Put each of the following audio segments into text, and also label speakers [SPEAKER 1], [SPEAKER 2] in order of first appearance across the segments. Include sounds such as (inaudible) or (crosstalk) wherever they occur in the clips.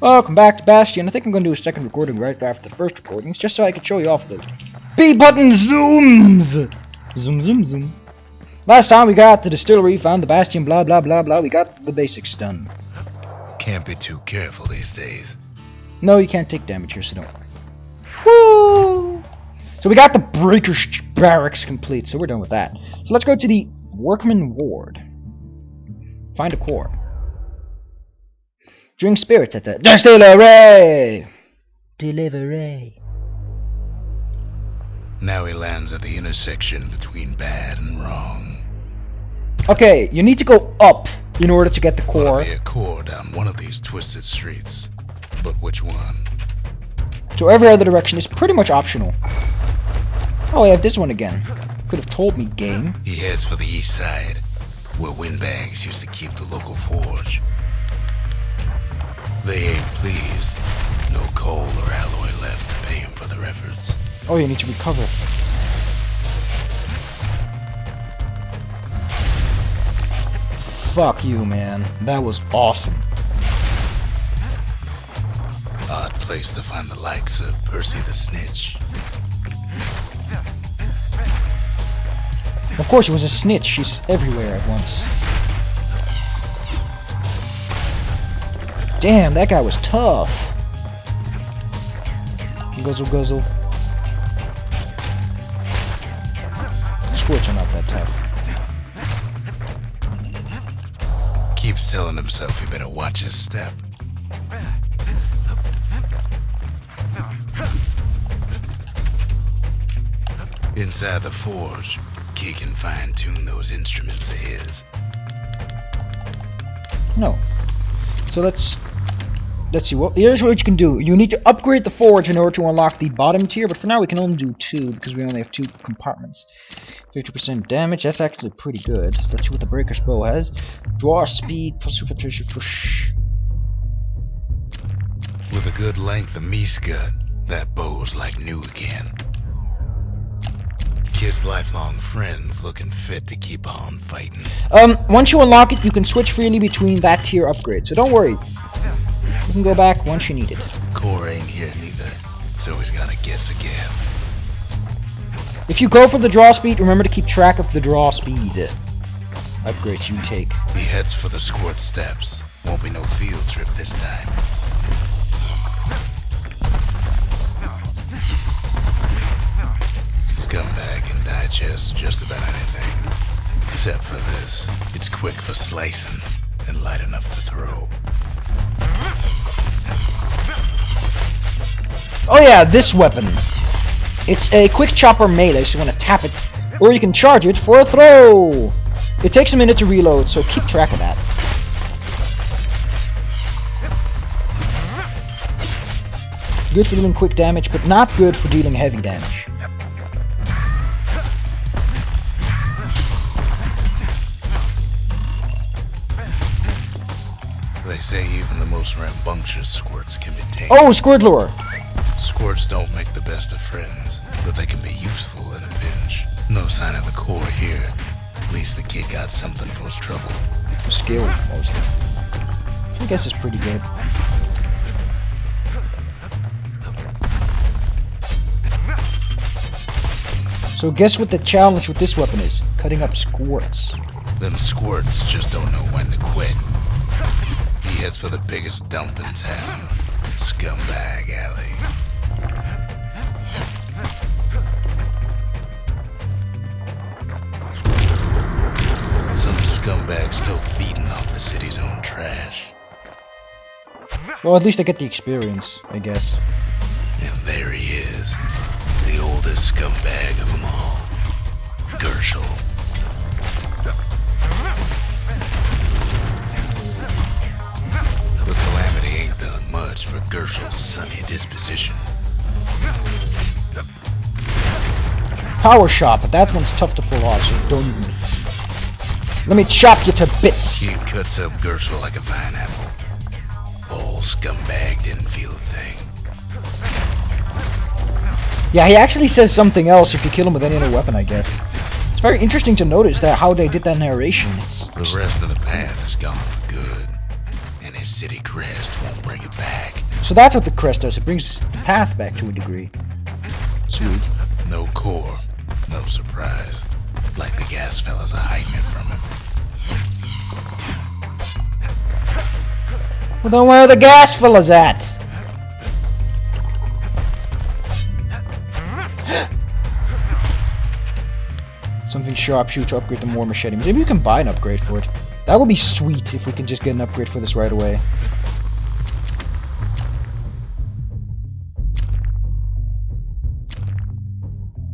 [SPEAKER 1] Welcome back to Bastion. I think I'm going to do a second recording right after the first recordings, just so I can show you off those B button zooms. Zoom, zoom, zoom. Last time we got the distillery, found the Bastion, blah, blah, blah, blah. We got the basics done.
[SPEAKER 2] Can't be too careful these days.
[SPEAKER 1] No, you can't take damage here, so don't worry. Woo! So we got the Breakers Barracks complete, so we're done with that. So let's go to the Workmen Ward. Find a core. Drink spirits at the distillery! Delivery.
[SPEAKER 2] Now he lands at the intersection between bad and wrong.
[SPEAKER 1] Okay, you need to go up in order to get the
[SPEAKER 2] Ought
[SPEAKER 1] core.
[SPEAKER 2] to be a core down one of these twisted streets. But which one?
[SPEAKER 1] So every other direction is pretty much optional. Oh, I have this one again. Could have told me, game.
[SPEAKER 2] He heads for the east side, where windbags used to keep the local forge. They ain't pleased. No coal or alloy left to pay him for their efforts.
[SPEAKER 1] Oh, you need to recover. Fuck you, man. That was awesome.
[SPEAKER 2] Odd place to find the likes of Percy the Snitch.
[SPEAKER 1] Of course, it was a snitch. She's everywhere at once. Damn, that guy was tough. Guzzle, guzzle. Scorch are not that tough.
[SPEAKER 2] Keeps telling himself he better watch his step. Inside the forge, Key can fine tune those instruments of his.
[SPEAKER 1] No. So let's let's see. What here's what you can do. You need to upgrade the forge in order to unlock the bottom tier, but for now we can only do two because we only have two compartments. 50% damage. That's actually pretty good. Let's see what the breaker's bow has. Draw speed plus infiltration. Push.
[SPEAKER 2] With a good length of meat gut, that bow's like new again. Kid's lifelong friends looking fit to keep on fighting.
[SPEAKER 1] Um, once you unlock it, you can switch freely between that tier upgrade. So don't worry. You can go back once you need it.
[SPEAKER 2] Core ain't here neither, so he's gotta guess again.
[SPEAKER 1] If you go for the draw speed, remember to keep track of the draw speed upgrades you take.
[SPEAKER 2] He heads for the squirt steps. Won't be no field trip this time. Scumbag can digest just about anything. Except for this. It's quick for slicing and light enough to throw.
[SPEAKER 1] Oh yeah, this weapon. It's a quick chopper melee, so you want to tap it, or you can charge it for a throw. It takes a minute to reload, so keep track of that. Good for dealing quick damage, but not good for dealing heavy damage.
[SPEAKER 2] They say even the most rambunctious squirts can be tamed.
[SPEAKER 1] Oh, Squirt Lure!
[SPEAKER 2] Squirts don't make the best of friends, but they can be useful in a pinch. No sign of the core here. At least the kid got something for his trouble.
[SPEAKER 1] Skill, mostly. I guess it's pretty good. So guess what the challenge with this weapon is? Cutting up squirts.
[SPEAKER 2] Them squirts just don't know when to quit. He heads for the biggest dump in town. Scumbag Alley. Scumbag still feeding off the city's own trash.
[SPEAKER 1] Well, at least I get the experience, I guess.
[SPEAKER 2] And there he is. The oldest scumbag of them all. Gershel. The calamity ain't done much for Gershel's sunny disposition.
[SPEAKER 1] Power shot, but that one's tough to pull off, so don't even... Let me chop you to bits!
[SPEAKER 2] He cuts up Gershel like a vine apple. Old scumbag didn't feel a thing.
[SPEAKER 1] Yeah, he actually says something else if you kill him with any other weapon, I guess. It's very interesting to notice that how they did that narration.
[SPEAKER 2] The rest of the path is gone for good, and his city crest won't bring it back.
[SPEAKER 1] So that's what the crest does. It brings the path back to a degree. Sweet.
[SPEAKER 2] No core, no surprise. Like the gas fellas are hiding it from him.
[SPEAKER 1] Well, then where are the gas fellas at? Something sharpshooter to upgrade the War Machete. Maybe you can buy an upgrade for it. That would be sweet if we can just get an upgrade for this right away.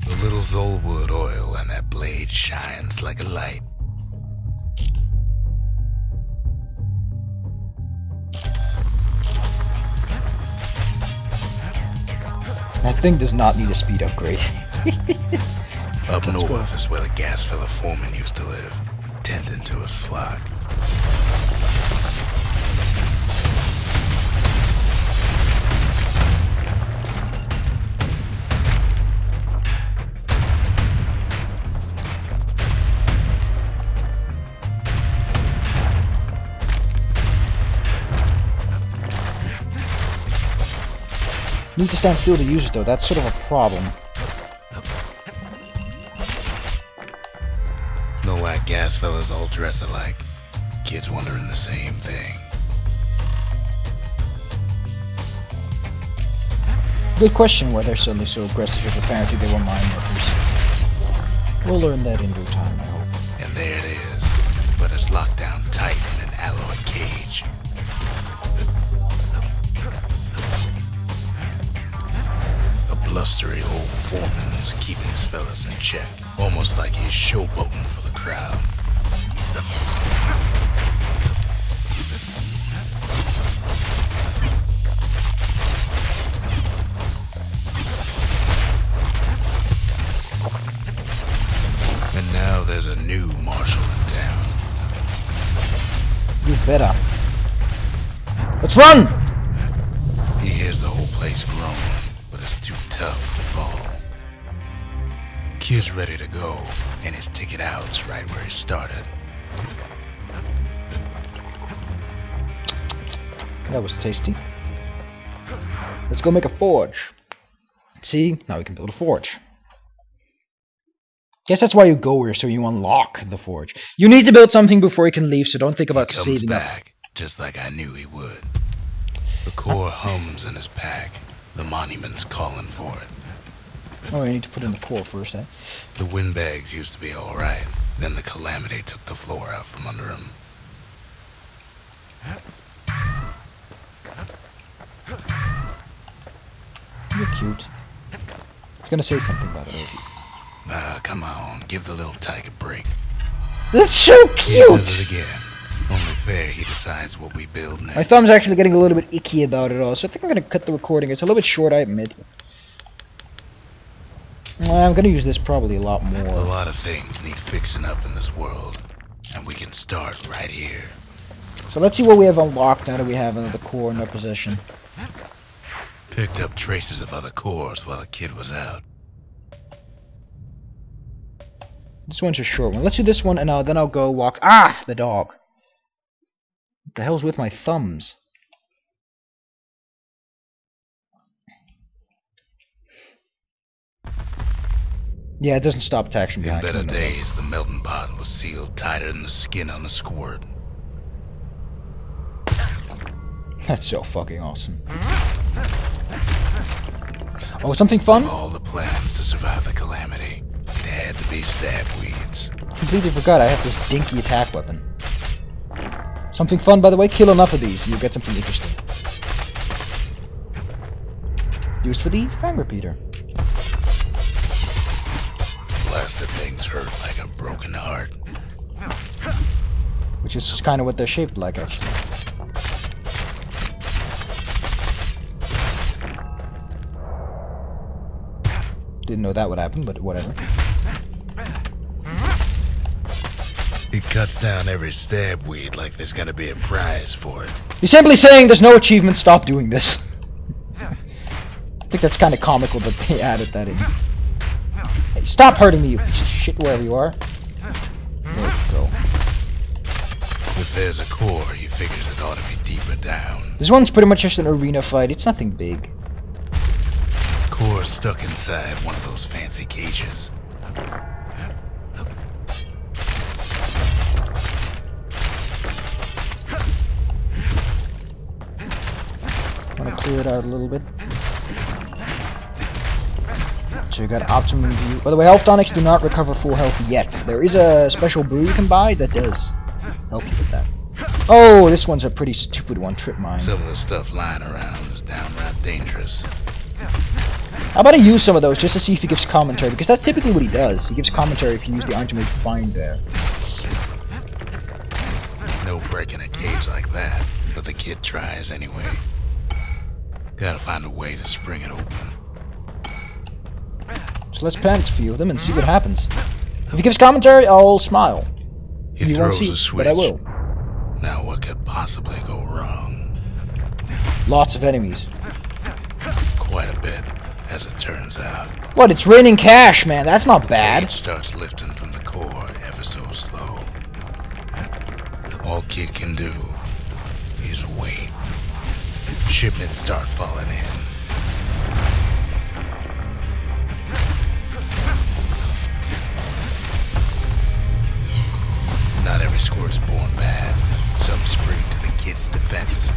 [SPEAKER 2] The little Zolwood oil and that blade shines like a light.
[SPEAKER 1] Thing does not need a speed upgrade. (laughs)
[SPEAKER 2] Up north is where the gas fella foreman used to live, tending to his flock.
[SPEAKER 1] Need to stand still to use it though, that's sort of a problem.
[SPEAKER 2] Know why gas fellas all dress alike? Kids wondering the same thing.
[SPEAKER 1] Good question why they're suddenly so aggressive if apparently they were mine workers. We'll learn that in due time, I hope.
[SPEAKER 2] And there it is. But it's locked down tight blustery old foreman's keeping his fellas in check, almost like he's showboating for the crowd. And now there's a new marshal in town.
[SPEAKER 1] You better. Let's run!
[SPEAKER 2] Ready to go, and his ticket out's right where he started.
[SPEAKER 1] That was tasty. Let's go make a forge. See? Now we can build a forge. Guess that's why you go here, so you unlock the forge. You need to build something before you can leave, so don't think about
[SPEAKER 2] he comes
[SPEAKER 1] saving up.
[SPEAKER 2] back, just like I knew he would. The core hums in his pack. The monument's calling for it.
[SPEAKER 1] Oh, I need to put in the core first, eh?
[SPEAKER 2] The windbags used to be alright. Then the calamity took the floor out from under him.
[SPEAKER 1] You're cute. I was gonna say something about it.
[SPEAKER 2] Ah, come on, give the little tyke a break.
[SPEAKER 1] That's so cute!
[SPEAKER 2] He does it again. Only fair he decides what we build next.
[SPEAKER 1] My thumb's actually getting a little bit icky about it all, so I think I'm gonna cut the recording. It's a little bit short, I admit. Well, I'm gonna use this probably a lot more.
[SPEAKER 2] A lot of things need fixing up in this world, and we can start right here.
[SPEAKER 1] So let's see what we have unlocked now that we have another core in our possession.
[SPEAKER 2] Picked up traces of other cores while the kid was out.
[SPEAKER 1] This one's a short one. Let's do this one, and uh, then I'll go walk. Ah, the dog. What the hell's with my thumbs? Yeah, it doesn't stop attacks from
[SPEAKER 2] In better days, the melting pot was sealed tighter than the skin on a squirt. (laughs)
[SPEAKER 1] That's so fucking awesome. Oh, something fun?
[SPEAKER 2] All the plans to survive the calamity. It had to be stab weeds.
[SPEAKER 1] Completely forgot I have this dinky attack weapon. Something fun, by the way, kill enough of these, you'll get something interesting. Used for the fang repeater.
[SPEAKER 2] Blasted things hurt like a broken heart.
[SPEAKER 1] Which is kind of what they're shaped like, actually. Didn't know that would happen, but whatever.
[SPEAKER 2] It cuts down every stab weed like there's gonna be a prize for it.
[SPEAKER 1] You're simply saying there's no achievement, stop doing this. (laughs) I think that's kind of comical that they added that in. Stop hurting me, you piece of shit, wherever you are. There we go.
[SPEAKER 2] If there's a core, he figures it ought to be deeper down.
[SPEAKER 1] This one's pretty much just an arena fight. It's nothing big.
[SPEAKER 2] Core stuck inside one of those fancy cages.
[SPEAKER 1] Want to clear it out a little bit. So you got optimum view. By the way, health tonics do not recover full health yet. There is a special brew you can buy that does help you with that. Oh, this one's a pretty stupid one, trip mine.
[SPEAKER 2] Some of the stuff lying around is downright dangerous.
[SPEAKER 1] How about I use some of those just to see if he gives commentary, because that's typically what he does. He gives commentary if you use the item to find there.
[SPEAKER 2] No breaking a cage like that, but the kid tries anyway. Gotta find a way to spring it open.
[SPEAKER 1] So let's plant a few of them and see what happens. If he gives commentary, I'll smile.
[SPEAKER 2] He
[SPEAKER 1] You
[SPEAKER 2] throws a switch.
[SPEAKER 1] but I will.
[SPEAKER 2] Now what could possibly go wrong?
[SPEAKER 1] Lots of enemies.
[SPEAKER 2] Quite a bit, as it turns out.
[SPEAKER 1] What? It's raining cash, man. That's not bad.
[SPEAKER 2] Cage starts lifting from the core ever so slow. All Kid can do is wait. Shipments start falling in. Kid's defense.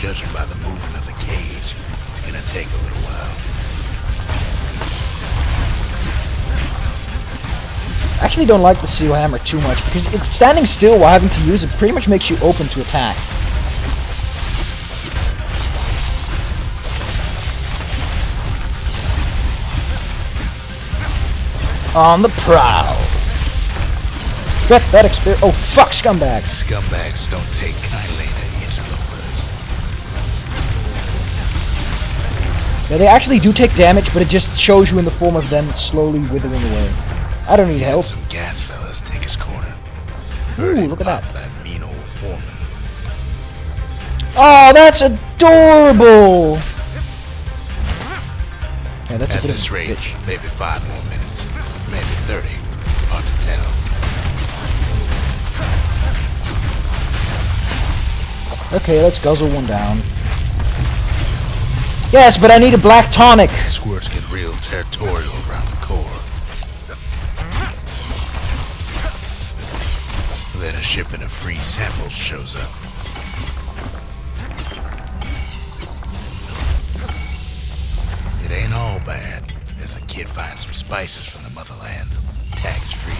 [SPEAKER 2] Judging by the movement of the cage, it's gonna take a little while.
[SPEAKER 1] I actually don't like the Cael Hammer too much because it's standing still while having to use it pretty much makes you open to attack. On the prowl. Get that experience. Oh fuck, scumbags.
[SPEAKER 2] Scumbags don't take kindly to interlopers.
[SPEAKER 1] Yeah, they actually do take damage, but it just shows you in the form of them slowly withering away. I don't need
[SPEAKER 2] He
[SPEAKER 1] help.
[SPEAKER 2] some gas fellas take his corner.
[SPEAKER 1] Ooh,
[SPEAKER 2] Heard
[SPEAKER 1] look at that.
[SPEAKER 2] that mean old foreman.
[SPEAKER 1] Oh, that's adorable. Yeah, that's
[SPEAKER 2] At this rate,
[SPEAKER 1] bitch.
[SPEAKER 2] maybe five more minutes, maybe 30. Hard to tell.
[SPEAKER 1] Okay, let's guzzle one down. Yes, but I need a black tonic.
[SPEAKER 2] Squirts get real territorial around the core. Then a ship shipment of free samples shows up. It ain't all bad, as the kid finds some spices from the motherland, tax-free.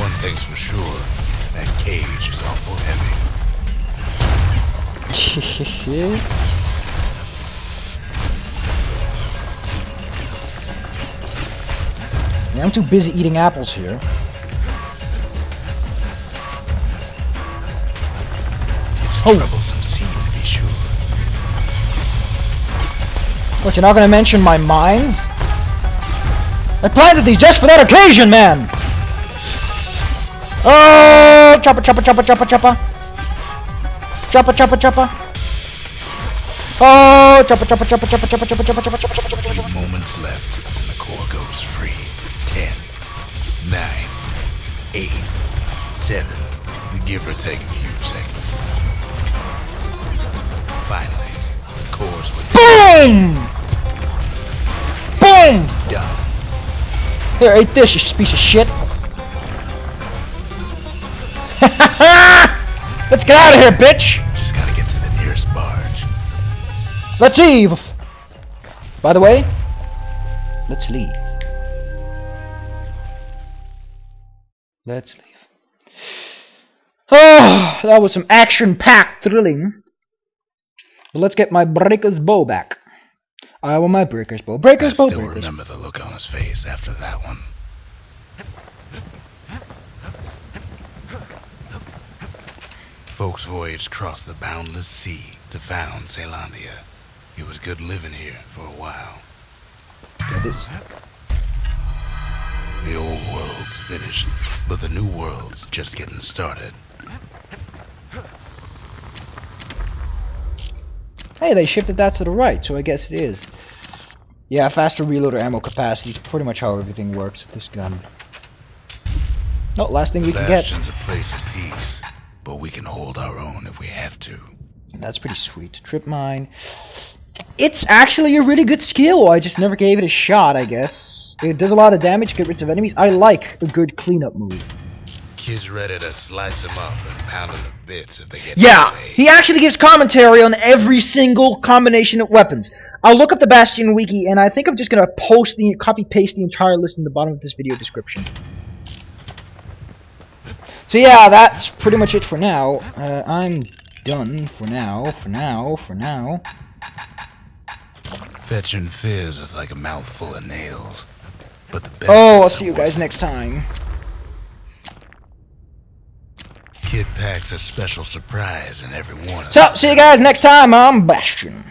[SPEAKER 2] One thing's for sure, that cage is awful heavy. (laughs)
[SPEAKER 1] yeah, I'm too busy eating apples here.
[SPEAKER 2] It's a
[SPEAKER 1] Oh.
[SPEAKER 2] troublesome scene to be sure.
[SPEAKER 1] What, you're not gonna mention my mines? I planted these just for that occasion, man! Oh, chopper, chopper, chopper, chopper, chopper. Chopper, chopper, chopper. Oh, chopper, chopper, chopper, chopper, chopper, chopper, chopper, chopper, chopper, chopper, chopper.
[SPEAKER 2] moments left and the core goes free. Ten, nine, eight, seven. Give or take a few seconds. Finally, the core's within.
[SPEAKER 1] Boom! Boom!
[SPEAKER 2] Done.
[SPEAKER 1] Here, eat this, you piece of shit. (laughs) Let's get out of here, bitch!
[SPEAKER 2] Just gotta get to the nearest barge.
[SPEAKER 1] Let's leave! By the way, let's leave. Let's leave. Oh, that was some action-packed thrilling. But let's get my breaker's bow back. I want my breaker's bow.
[SPEAKER 2] I
[SPEAKER 1] Breaker's bow.
[SPEAKER 2] still
[SPEAKER 1] breaker's
[SPEAKER 2] remember the look on his face after that one. Folks voyaged across the boundless sea to found Caelondia. It was good living here for a while. The old world's finished, but the new world's just getting started.
[SPEAKER 1] Hey, they shifted that to the right, so I guess it is. Yeah, faster reloader ammo capacity is pretty much how everything works with this gun. No, last thing we can get.
[SPEAKER 2] A place of peace, but we can hold our own if we have to.
[SPEAKER 1] That's pretty sweet. Trip mine. It's actually a really good skill. I just never gave it a shot, I guess. It does a lot of damage, get rid of enemies. I like a good cleanup move.
[SPEAKER 2] Kids ready to slice them up and pound them to bits if they get
[SPEAKER 1] Yeah,
[SPEAKER 2] in the way.
[SPEAKER 1] he actually gives commentary on every single combination of weapons. I'll look up the Bastion wiki, and I think I'm just gonna post the copy paste the entire list in the bottom of this video description. So yeah, that's pretty much it for now. Uh, I'm done for now. For now. For now.
[SPEAKER 2] Fetching fizz is like a mouthful of nails. But the best.
[SPEAKER 1] Oh, I'll see you guys
[SPEAKER 2] it.
[SPEAKER 1] next time.
[SPEAKER 2] Kid packs a special surprise in every one of
[SPEAKER 1] So, see you guys next time I'm Bastion.